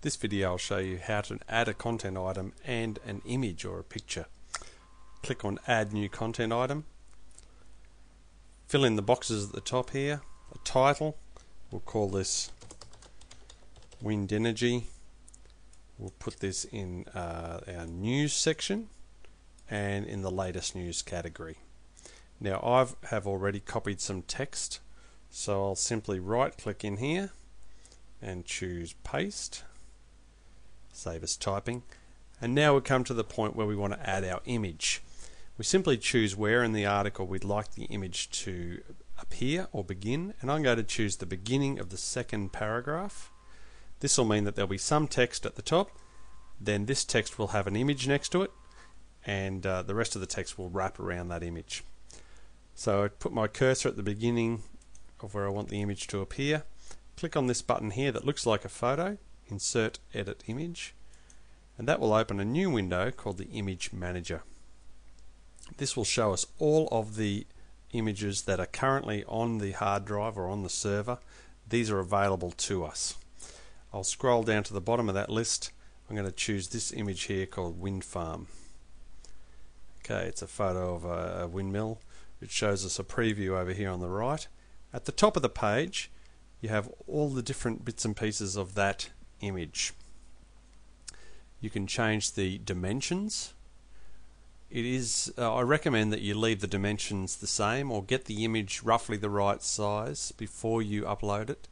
This video will show you how to add a content item and an image or a picture. Click on add new content item. Fill in the boxes at the top here. A title, we'll call this wind energy. We'll put this in uh, our news section and in the latest news category. Now I have already copied some text so I'll simply right click in here and choose paste save as typing. And now we come to the point where we want to add our image. We simply choose where in the article we'd like the image to appear or begin. And I'm going to choose the beginning of the second paragraph. This will mean that there'll be some text at the top. Then this text will have an image next to it. And uh, the rest of the text will wrap around that image. So I put my cursor at the beginning of where I want the image to appear. Click on this button here that looks like a photo insert edit image and that will open a new window called the image manager. This will show us all of the images that are currently on the hard drive or on the server. These are available to us. I'll scroll down to the bottom of that list. I'm going to choose this image here called wind farm okay it's a photo of a, windmill. It shows us a preview over here on the right. At the top of the page you have all the different bits and pieces of that image. You can change the dimensions. It is uh, I recommend that you leave the dimensions the same or get the image roughly the right size before you upload it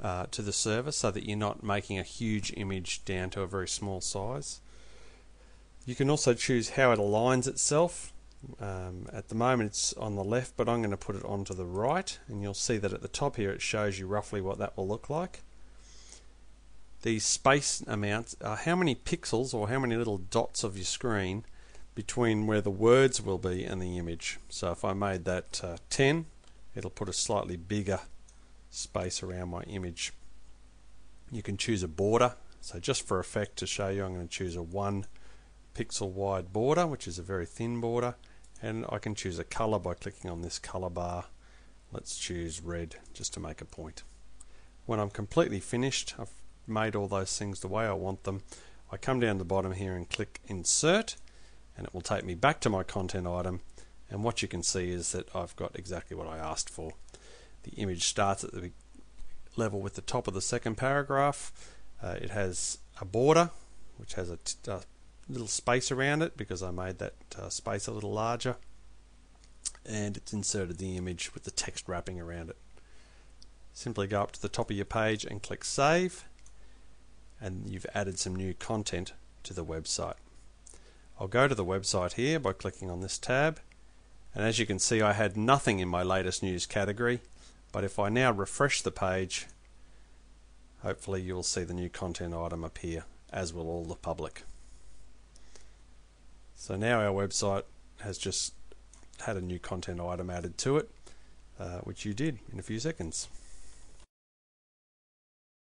uh, to the server so that you're not making a huge image down to a very small size. You can also choose how it aligns itself. Um, at the moment it's on the left but I'm going to put it onto the right and you'll see that at the top here it shows you roughly what that will look like these space amounts are how many pixels or how many little dots of your screen between where the words will be and the image. So if I made that uh, 10, it'll put a slightly bigger space around my image. You can choose a border. So just for effect to show you, I'm going to choose a 1 pixel wide border, which is a very thin border. And I can choose a color by clicking on this color bar. Let's choose red just to make a point. When I'm completely finished, I've made all those things the way I want them, I come down the bottom here and click insert and it will take me back to my content item and what you can see is that I've got exactly what I asked for. The image starts at the level with the top of the second paragraph. Uh, it has a border which has a little space around it because I made that uh, space a little larger and it's inserted the image with the text wrapping around it. Simply go up to the top of your page and click save and you've added some new content to the website. I'll go to the website here by clicking on this tab and as you can see I had nothing in my latest news category but if I now refresh the page hopefully you'll see the new content item appear as will all the public. So now our website has just had a new content item added to it uh, which you did in a few seconds.